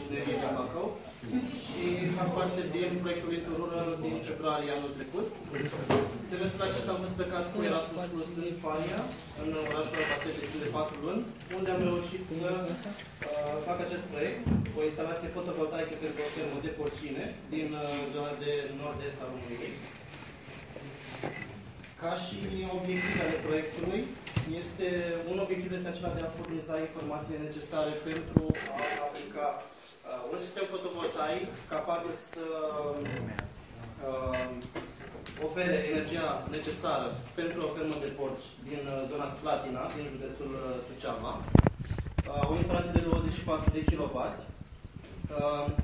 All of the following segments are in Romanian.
Inginerie din Bacău și fac parte din proiectul Little Rural din februarie anul trecut. Semestrul acesta am fost plecat cu Erasmus Plus în Spania, în orașul Albacete, timp de 4 luni, unde am reușit să uh, fac acest proiect, o instalație fotovoltaică pentru o fermă de porcine din uh, zona de nord-est a României. Ca și obiectiv ale proiectului, este, un obiectiv este acela de a furniza informațiile necesare pentru a aplica uh, un sistem fotovoltaic capabil să uh, ofere energia necesară pentru o fermă de porci din uh, zona Slatina, din județul uh, Suceava, uh, o instalație de 24 de kW, Uh,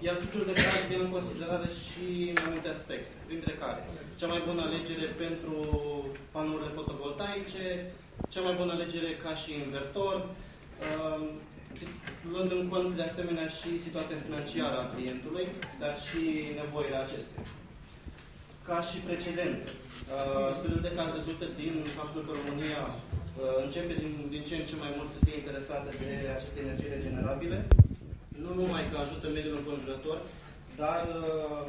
iar studiul de caz ia în considerare și mai multe aspecte, printre care cea mai bună alegere pentru panourile fotovoltaice, cea mai bună alegere ca și invertor, uh, luând în cont de asemenea și situația financiară a clientului, dar și nevoile acestea. Ca și precedent, uh, studiul de caz rezultă din faptul că România începe din, din ce în ce mai mult să fie interesată de aceste energii regenerabile, nu numai că ajută mediul înconjurător, dar uh,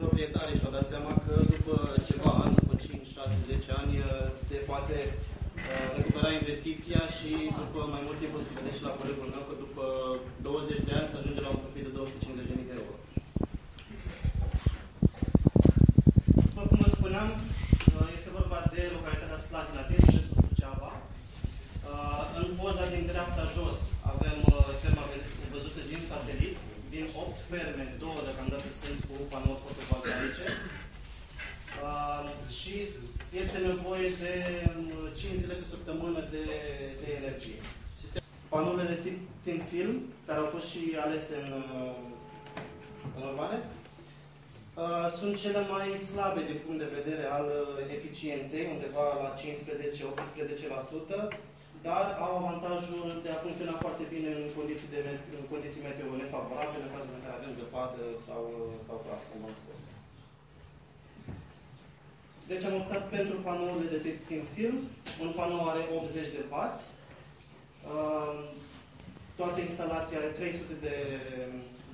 proprietarii și-au dat seama că după ceva ani, după 5, 6, 10 ani, uh, se poate uh, recupera investiția și după mai mult timp o să vedeți și la colegul meu că după 20 de ani se ajunge la un profit de 250.000 de euro. După cum vă spuneam, uh, este vorba de localitatea Slatina din județul Suceava. Uh, în poza din dreapta jos avem uh, ferma văzută din satelit, din 8 ferme, două deocamdată sunt cu panouri fotovoltaice uh, și este nevoie de 5 um, zile pe săptămână de, de energie. Sistem... Panourile de tip thin film, care au fost și alese în, uh, în urmare, uh, sunt cele mai slabe din punct de vedere al uh, eficienței, undeva la 15-18%, dar au avantajul de a funcționa foarte bine în condiții, de, în condiții meteo nefavorabile, în cazul în care avem zăpadă sau, sau praf, cum am spus. Deci am optat pentru panourile de tip film. Un panou are 80 de W. Toată instalația are 300 de,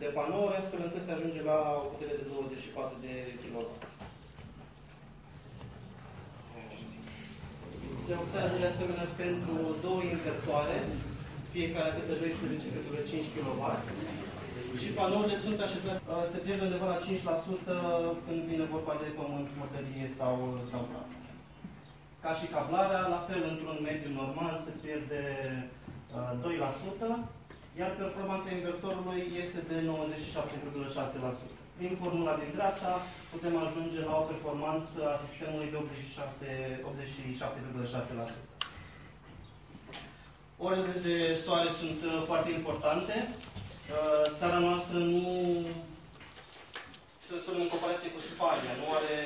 de panouri, astfel încât se ajunge la o putere de 24 de kW. Se optează de asemenea pentru două invertoare, fiecare câte 12,5 kW. Și panourile sunt așezate, uh, se pierde undeva la 5% când vine vorba de pământ, motărie sau, sau praf. Ca și cablarea, la fel, într-un mediu normal se pierde 2%, uh, iar performanța invertorului este de 97,6%. Prin formula din dreapta putem ajunge la o performanță a sistemului de 87,6%. Orele de soare sunt uh, foarte importante. Uh, țara noastră nu, să spunem, în comparație cu Spania, nu are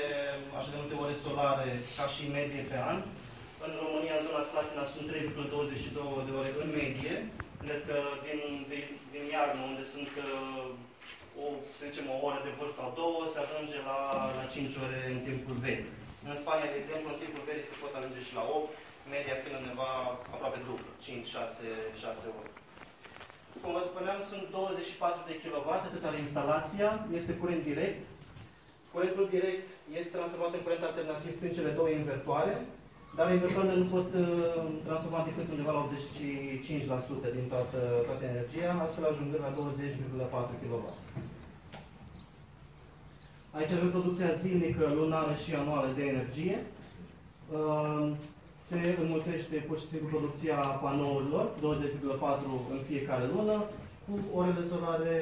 așa de multe ore solare ca și medie pe an. În România, în zona Slatina, sunt 3,22 de ore în medie. Vedeți că din, din, din iarnă, unde sunt uh, o, să zicem, o oră de vârf sau două, se ajunge la, la 5 ore în timpul verii. În Spania, de exemplu, în timpul verii se pot ajunge și la 8, media fiind undeva aproape dublu, 5-6 6 ore. Cum vă spuneam, sunt 24 de kW, atât are instalația, este curent direct. Curentul direct este transformat în curent alternativ prin cele două invertoare, dar invertoarele nu pot uh, transforma decât undeva la 85% din toată, toată energia, astfel ajungând la 20,4 kW. Aici avem producția zilnică, lunară și anuală de energie. Uh, se înmulțește pur și simplu producția panourilor, 20,4 în fiecare lună, cu orele solare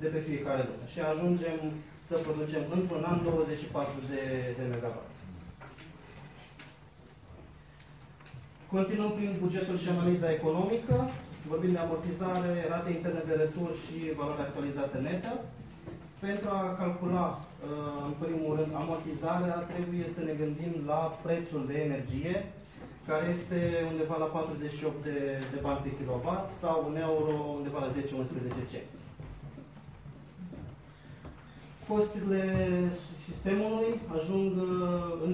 de pe fiecare lună. Și ajungem să producem într-un an 24 de, de MW. Continuăm prin bugetul și analiza economică. Vorbim de amortizare, rate interne de retur și valoare actualizată netă. Pentru a calcula, uh, în primul rând, amortizarea, trebuie să ne gândim la prețul de energie, care este undeva la 48 de, de bani pe kilowatt sau un euro undeva la 10-11 cenți. Costurile sistemului ajung uh, în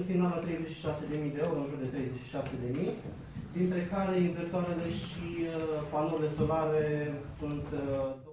final la 36.000 de euro, în jur de 36.000 dintre care invertoarele și uh, panourile solare sunt uh,